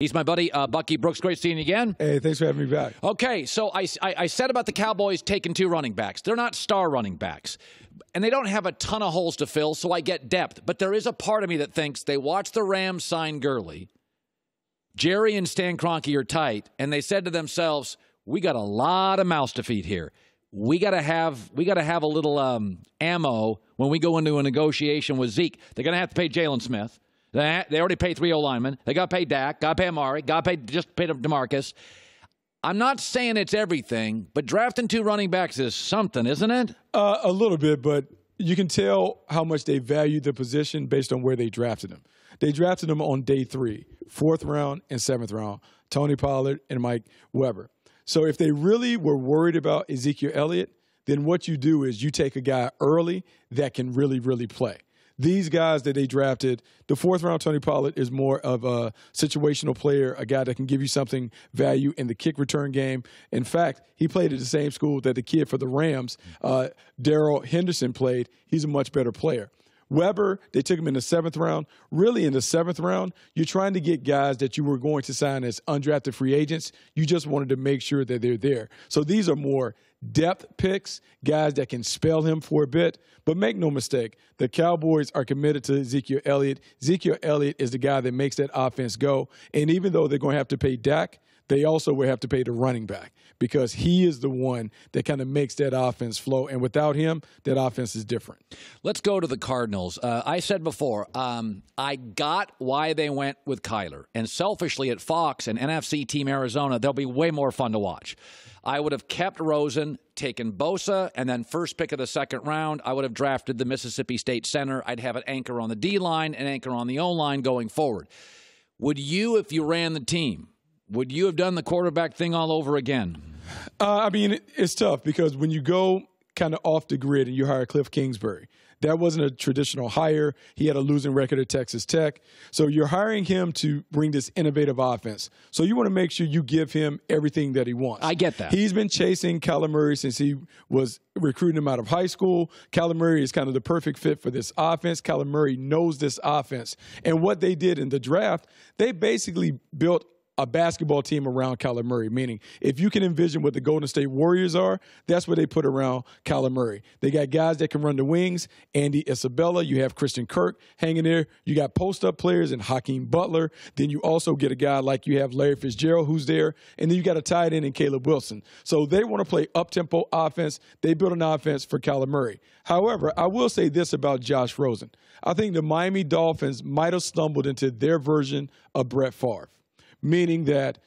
He's my buddy, uh, Bucky Brooks. Great seeing you again. Hey, thanks for having me back. Okay, so I, I, I, said about the Cowboys taking two running backs. They're not star running backs, and they don't have a ton of holes to fill, so I get depth. But there is a part of me that thinks they watched the Rams sign Gurley. Jerry and Stan Kroenke are tight, and they said to themselves, "We got a lot of mouths to feed here. We got to have we got to have a little um, ammo when we go into a negotiation with Zeke. They're going to have to pay Jaylon Smith." They, they already paid three O linemen. They got paid Dak, got pay Amari, got pay just paid Demarcus. I'm not saying it's everything, but drafting two running backs is something, isn't it? Uh, a little bit, but you can tell how much they value the position based on where they drafted them. They drafted them on day three, fourth round and seventh round, Tony Pollard and Mike Weber. So if they really were worried about Ezekiel Elliott, then what you do is you take a guy early that can really, really play these guys that they drafted, the fourth round Tony Pollard is more of a situational player, a guy that can give you something value in the kick return game. In fact, he played at the same school that the kid for the Rams, uh, Darrell Henderson, played. He's a much better player. Weber, they took him in the seventh round. Really, in the seventh round, you're trying to get guys that you were going to sign as undrafted free agents. You just wanted to make sure that they're there. So these are more depth picks, guys that can spell him for a bit. But make no mistake, the Cowboys are committed to Ezekiel Elliott. Ezekiel Elliott is the guy that makes that offense go. And even though they're going to have to pay Dak, they also will have to pay the running back because he is the one that kind of makes that offense flow. And without him, that offense is different. Let's go to the Cardinals. Uh, I said before, um, I got why they went with Kyler. And selfishly at Fox and NFC Team Arizona, they'll be way more fun to watch. I would have kept Rosen, taken Bosa, and then first pick of the second round, I would have drafted the Mississippi State center. I'd have an anchor on the D line, an anchor on the O line going forward. Would you, if you ran the team, would you have done the quarterback thing all over again? Uh, I mean, it's tough because when you go kind of off the grid and you hire Cliff Kingsbury, that wasn't a traditional hire. He had a losing record at Texas Tech. So you're hiring him to bring this innovative offense. So you want to make sure you give him everything that he wants. I get that. He's been chasing Kyler Murray since he was recruiting him out of high school. Kyler Murray is kind of the perfect fit for this offense. Kyler Murray knows this offense. And what they did in the draft, they basically built a basketball team around Kyler Murray. Meaning, if you can envision what the Golden State Warriors are, that's what they put around Kyler Murray. They got guys that can run the wings. Andy Isabella. You have Christian Kirk hanging there. You got post up players and Hakeem Butler. Then you also get a guy like you have Larry Fitzgerald who's there, and then you got a tight end in Caleb Wilson. So they want to play up tempo offense. They built an offense for Kyler Murray. However, I will say this about Josh Rosen. I think the Miami Dolphins might have stumbled into their version of Brett Favre meaning that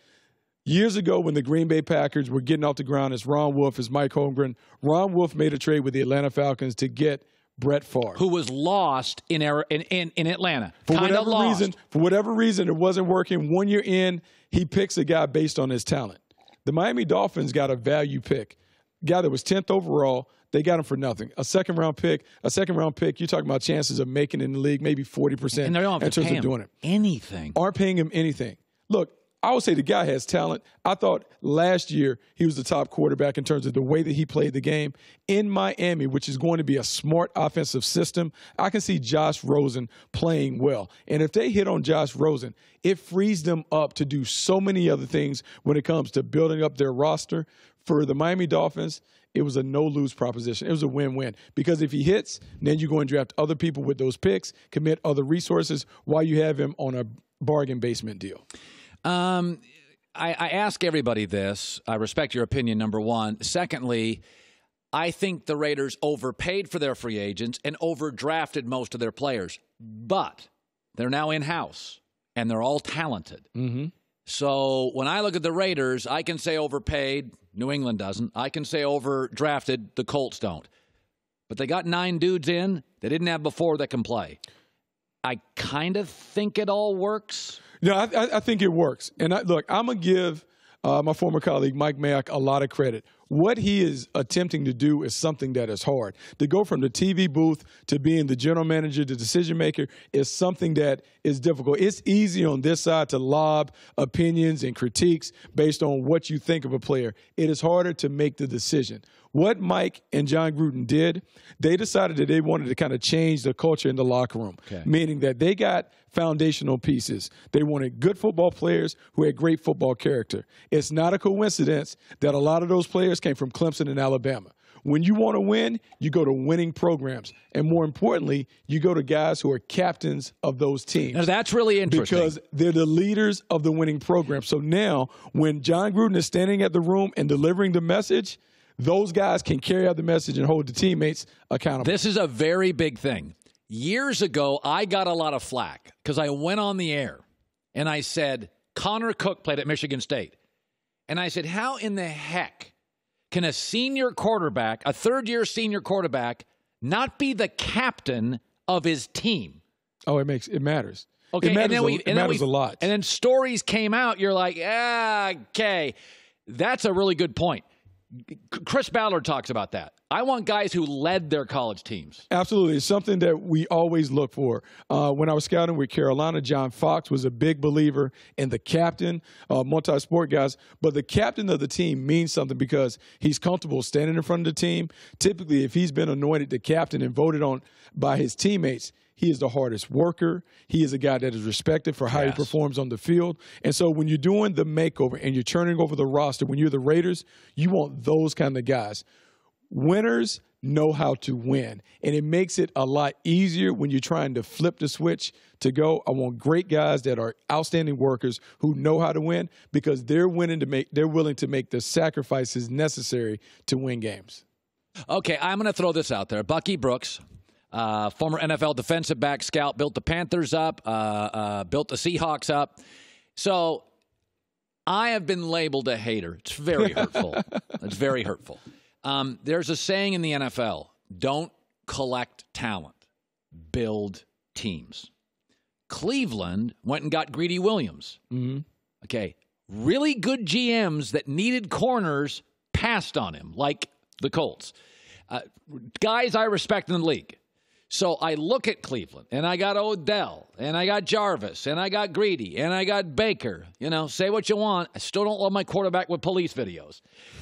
years ago when the Green Bay Packers were getting off the ground as Ron Wolf, as Mike Holmgren, Ron Wolf made a trade with the Atlanta Falcons to get Brett Favre, who was lost in in in, in Atlanta for whatever lost. reason. For whatever reason, it wasn't working. One year in, he picks a guy based on his talent. The Miami Dolphins got a value pick, guy that was tenth overall. They got him for nothing. A second round pick, a second round pick. You're talking about chances of making it in the league, maybe forty percent. And they don't have in terms of doing it. Anything. Aren't paying him anything. Look, I would say the guy has talent. I thought last year he was the top quarterback in terms of the way that he played the game in Miami, which is going to be a smart offensive system. I can see Josh Rosen playing well. And if they hit on Josh Rosen, it frees them up to do so many other things when it comes to building up their roster. For the Miami Dolphins, it was a no lose proposition. It was a win win because if he hits, then you go and draft other people with those picks, commit other resources while you have him on a bargain basement deal. Um, I, I ask everybody this. I respect your opinion, number one. Secondly, I think the Raiders overpaid for their free agents and overdrafted most of their players, but they're now in house and they're all talented. Mm-hmm. So when I look at the Raiders, I can say overpaid. New England doesn't. I can say overdrafted. The Colts don't. But they got nine dudes in they didn't have before that can play. I kind of think it all works. No, I, I think it works. And I, look, I'm gonna give uh, my former colleague Mike Mayock a lot of credit. what he is attempting to do is something that is hard. To go from the TV booth to being the general manager, the decision maker, is something that is difficult. It's easy on this side to lob opinions and critiques based on what you think of a player. It is harder to make the decision. What Mike and Jon Gruden did, they decided that they wanted to kind of change the culture in the locker room, okay. meaning that they got foundational pieces. They wanted good football players who had great football character. It's not a coincidence that a lot of those players came from Clemson and Alabama. When you want to win, you go to winning programs. And more importantly, you go to guys who are captains of those teams. Now that's really interesting. Because they're the leaders of the winning program. So now, when Jon Gruden is standing at the room and delivering the message, those guys can carry out the message and hold the teammates accountable. This is a very big thing. Years ago, I got a lot of flack because I went on the air and I said, Connor Cook played at Michigan State. And I said, How in the heck can a senior quarterback, a third year senior quarterback, not be the captain of his team? Oh, it makes it matters. Okay, it matters, and then we, a, it matters we, a lot. And then stories came out. You're like, ah, okay, that's a really good point. Chris Ballard talks about that. I want guys who led their college teams. Absolutely. It's something that we always look for. Uh, when I was scouting with Carolina, John Fox was a big believer in the captain, uh, multi sport guys. But the captain of the team means something because he's comfortable standing in front of the team. Typically, if he's been anointed the captain and voted on by his teammates, he is the hardest worker. He is a guy that is respected for how yes. he performs on the field. And so when you're doing the makeover and you're turning over the roster, when you're the Raiders, you want those kind of guys. Winners know how to win. And it makes it a lot easier when you're trying to flip the switch to go. I want great guys that are outstanding workers who know how to win because they're winning to make they're willing to make the sacrifices necessary to win games. Okay, I'm going to throw this out there. Bucky Brooks, uh, former NFL defensive back scout, built the Panthers up, uh, uh, built the Seahawks up. So I have been labeled a hater. It's very hurtful. it's very hurtful. Um, there's a saying in the NFL don't collect talent, build teams. Cleveland went and got Greedy Williams. Mm-hmm. Okay. Really good GMs that needed corners passed on him, like the Colts. Uh, guys I respect in the league. So I look at Cleveland and I got Odell and I got Jarvis and I got Greedy and I got Baker. You know, say what you want. I still don't love my quarterback with police videos.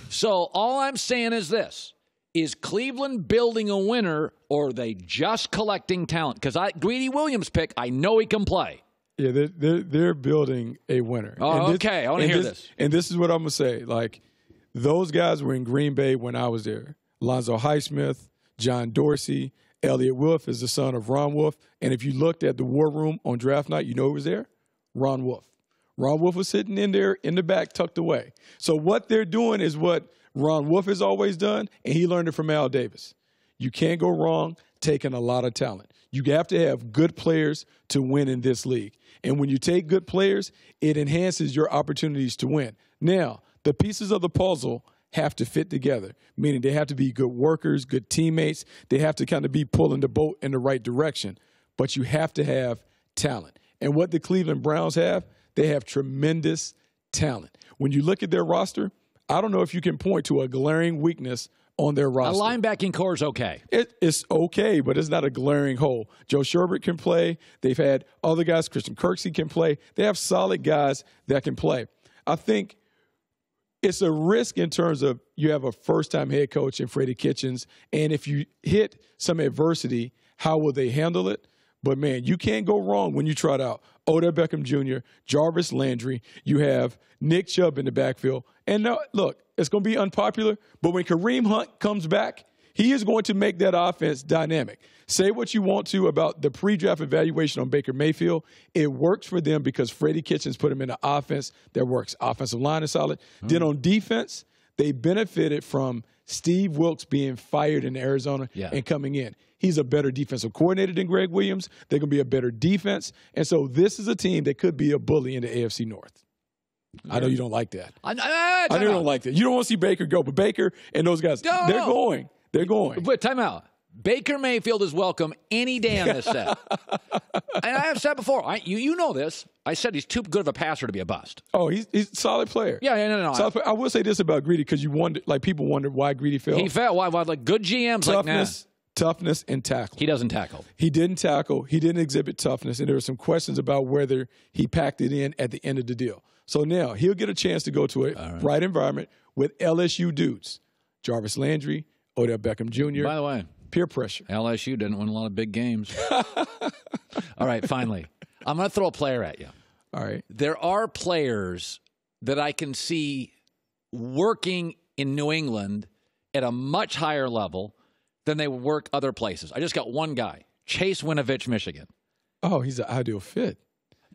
So all I'm saying is this is Cleveland building a winner or are they just collecting talent? Because I Greedy Williams pick, I know he can play. Yeah, they're, they're, they're building a winner. Oh, this, okay. I want to hear this, this. And this is what I'm going to say. Like, those guys were in Green Bay when I was there. Lonzo Highsmith, John Dorsey, Eliot Wolf is the son of Ron Wolf. And if you looked at the war room on draft night, you know who was there? Ron Wolf. Ron Wolf was sitting in there in the back, tucked away. So what they're doing is what Ron Wolf has always done, and he learned it from Al Davis. You can't go wrong taking a lot of talent. You have to have good players to win in this league. And when you take good players, it enhances your opportunities to win. Now, the pieces of the puzzle have to fit together, meaning they have to be good workers, good teammates. They have to kind of be pulling the boat in the right direction. But you have to have talent. And what the Cleveland Browns have, they have tremendous talent. When you look at their roster, I don't know if you can point to a glaring weakness on their roster. A linebacking corps is okay. It, it's okay, but it's not a glaring hole. Joe Schobert can play. They've had other guys. Christian Kirksey can play. They have solid guys that can play. I think it's a risk in terms of you have a first time head coach in Freddie Kitchens, and if you hit some adversity, how will they handle it? But man, you can't go wrong when you trot out Odell Beckham Jr., Jarvis Landry. You have Nick Chubb in the backfield. And now, look, it's going to be unpopular, but when Kareem Hunt comes back, he is going to make that offense dynamic. Say what you want to about the pre draft evaluation on Baker Mayfield. It works for them because Freddie Kitchens put him in an offense that works. Offensive line is solid. Mm-hmm. Then on defense, they benefited from Steve Wilks being fired in Arizona yeah. and coming in. He's a better defensive coordinator than Gregg Williams. They're going to be a better defense. And so this is a team that could be a bully in the AFC North. I know you don't like that. I, I, I know you don't like that. You don't want to see Baker go, but Baker and those guys, no, they're no. going. They're going. But time out. Baker Mayfield is welcome any day on this set. and I have said before, I, you you know this. I said he's too good of a passer to be a bust. Oh, he's he's a solid player. Yeah, yeah, no, no. Solid player. I will say this about Greedy because you wonder, like people wonder why Greedy fell. He fell. Why? Why? Like good GMs, like nah, toughness, toughness, and tackle. he doesn't tackle. He didn't tackle. He didn't exhibit toughness, and there were some questions about whether he packed it in at the end of the deal. So now he'll get a chance to go to a right. environment with LSU dudes, Jarvis Landry, Odell Beckham Jr. By the way, peer pressure. LSU didn't win a lot of big games. All right, finally, I'm going to throw a player at you. All right. There are players that I can see working in New England at a much higher level than they work other places. I just got one guy, Chase Winovich, Michigan. Oh, he's an ideal fit.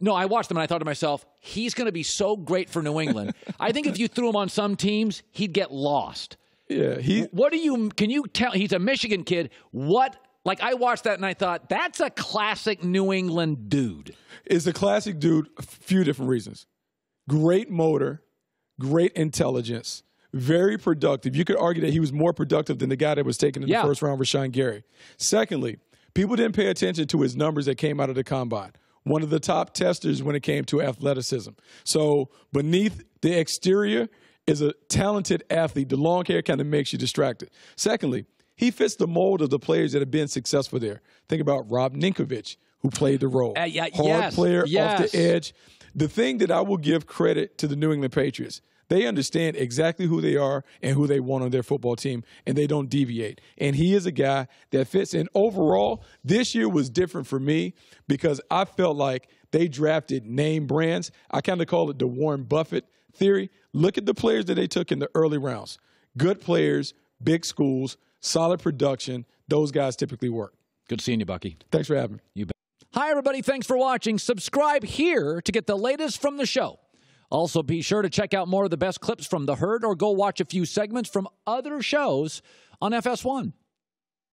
No, I watched him and I thought to myself, he's going to be so great for New England. I think if you threw him on some teams, he'd get lost. Yeah, he What do you can you tell he's a Michigan kid, what like I watched that and I thought that's a classic New England dude. is a classic dude. A few different reasons. Great motor, great intelligence, very productive. You could argue that he was more productive than the guy that was taken in Yeah. the first round, Rashan Gary. Secondly, people didn't pay attention to his numbers that came out of the combine. One of the top testers when it came to athleticism. So beneath the exterior is a talented athlete. The long hair kind of makes you distracted. Secondly, he fits the mold of the players that have been successful there. Think about Rob Ninkovich, who played the role. Uh, yeah, Hard yes, player off the edge. The thing that I will give credit to the New England Patriots, they understand exactly who they are and who they want on their football team, and they don't deviate. And he is a guy that fits. And overall, this year was different for me because I felt like they drafted name brands. I kind of call it the Warren Buffett theory. Look at the players that they took in the early rounds. Good players, big schools, solid production. Those guys typically work. Good seeing you, Bucky. Thanks for having me. You bet. Hi, everybody. Thanks for watching. Subscribe here to get the latest from the show. Also, be sure to check out more of the best clips from The Herd or go watch a few segments from other shows on FS1.